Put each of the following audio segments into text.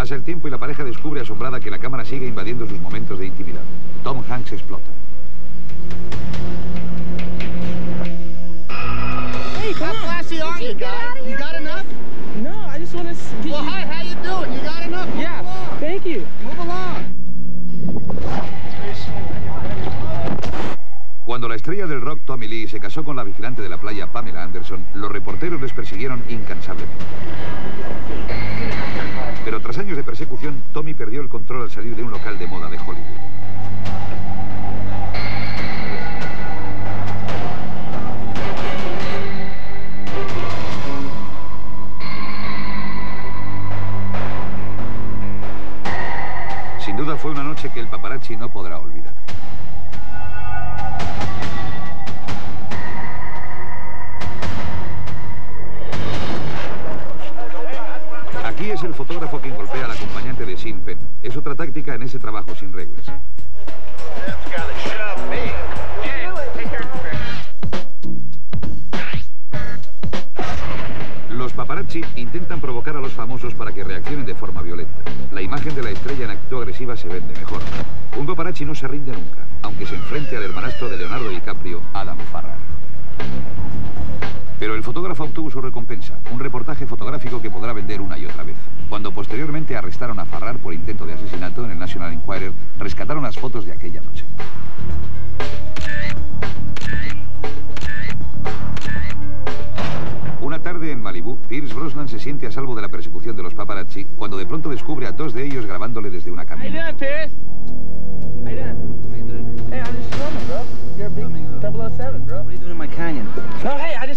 Pasa el tiempo y la pareja descubre asombrada que la cámara sigue invadiendo sus momentos de intimidad. Tom Hanks explota. Hey, come How on. classy are you, guy? You got enough? No, I just want to get Well, you. hi, how you doing? You got enough? Move Yeah, along. thank you. Move along. Cuando la estrella del rock Tommy Lee se casó con la vigilante de la playa Pamela Anderson, los reporteros les persiguieron incansablemente. Pero tras años de persecución, Tommy perdió el control al salir de un local de moda de Hollywood. Sin duda fue una noche que el paparazzi no podrá olvidar. Es el fotógrafo quien golpea al acompañante de Sin Pen. Es otra táctica en ese trabajo sin reglas. Los paparazzi intentan provocar a los famosos para que reaccionen de forma violenta. La imagen de la estrella en actitud agresiva se vende mejor. Un paparazzi no se rinde nunca, aunque se enfrente al hermanastro de Leonardo DiCaprio, Adam Farrar. Pero el fotógrafo obtuvo su recompensa, un reportaje fotográfico que podrá vender una y otra vez. Cuando posteriormente arrestaron a Farrar por intento de asesinato en el National Enquirer, rescataron las fotos de aquella noche. Una tarde en Malibú, Pierce Brosnan se siente a salvo de la persecución de los paparazzi cuando de pronto descubre a dos de ellos grabándole desde una camioneta. Hey, I'm just filming, bro. You're a big 007, bro. What are you doing in my canyon?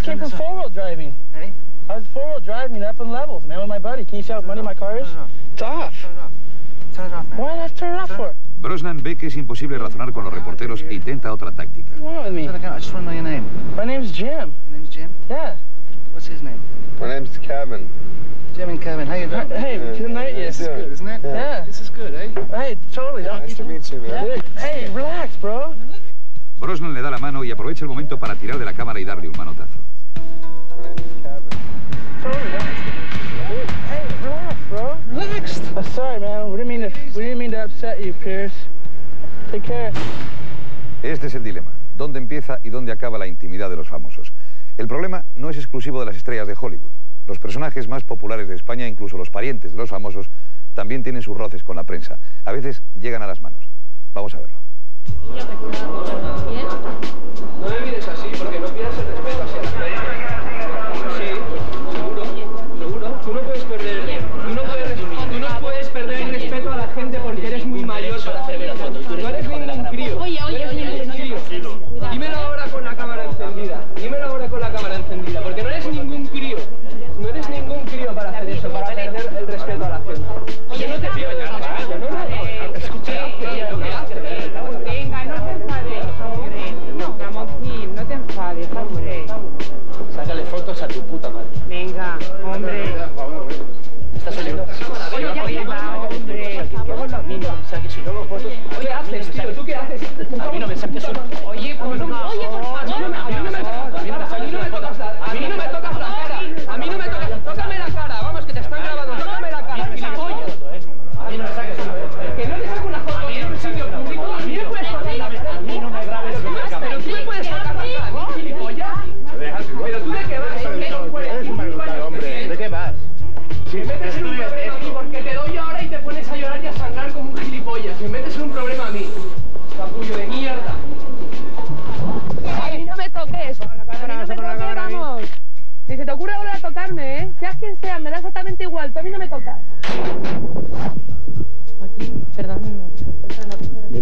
Just came from four-wheel driving. Hey? I was four-wheel driving up in levels, man, with my buddy. Can you see how muddy my car is? Turn it off. It's off. Turn it off. Turn it off, man. Why not turn it off for? Brosnan ve que es imposible razonar con los reporteros e intenta otra táctica. What's wrong with me? I just want to know your name. My name's Jim. Your name's Jim? Yeah. What's his name? My name's Kevin. Jim and Kevin. How you doing? Hey, good night, This is good, isn't it? Yeah. This is good, eh? Hey, totally. don't- Nice to meet you, man. Hey, relax, bro. Brosnan le da la mano y aprovecha el momento para tirar de la cámara y darle un manotazo. Sorry, man. We didn't mean to. We didn't mean to upset you, Pierce. Take care. Este es el dilema. ¿Dónde empieza y dónde acaba la intimidad de los famosos? El problema no es exclusivo de las estrellas de Hollywood. Los personajes más populares de España, incluso los parientes de los famosos, también tienen sus roces con la prensa. A veces llegan a las manos. Vamos a verlo.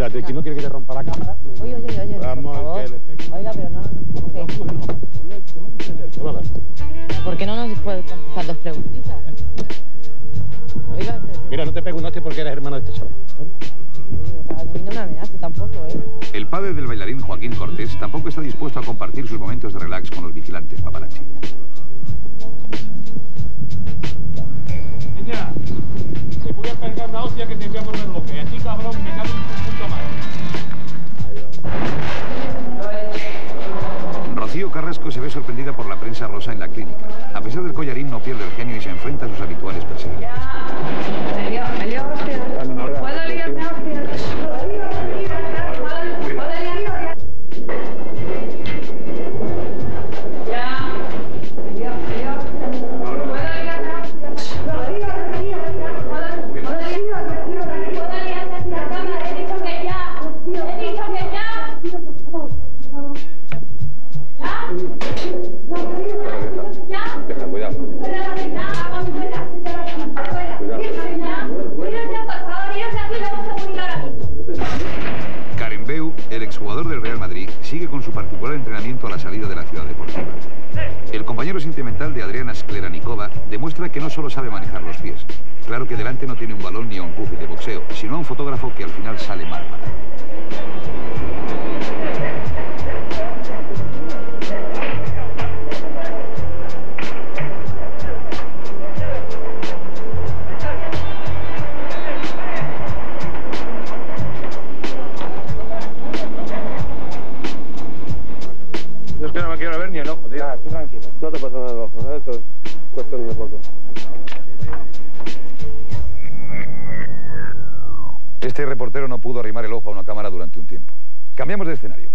Mira, no quiere que te rompa la cámara. Oye, oye, oye, Vamos, por favor. que Oiga, pero no, no empuje. ¿Por qué no nos puede contestar dos preguntitas? Oiga, pero Mira, no te pego un hostia porque eres hermano de este no me amenace tampoco, ¿eh? El padre del bailarín Joaquín Cortés tampoco está dispuesto a compartir sus momentos de relax con los vigilantes paparazzi. A pesar del collarín, no pierde el genio y se enfrenta a sus habituales perseguidores. Exjugador del Real Madrid, sigue con su particular entrenamiento a la salida de la ciudad deportiva. El compañero sentimental de Adriana Skleranikova demuestra que no solo sabe manejar los pies. Claro que delante no tiene un balón ni a un puzzle de boxeo, sino a un fotógrafo que al final sale mal. Este reportero no pudo arrimar el ojo a una cámara durante un tiempo. Cambiamos de escenario.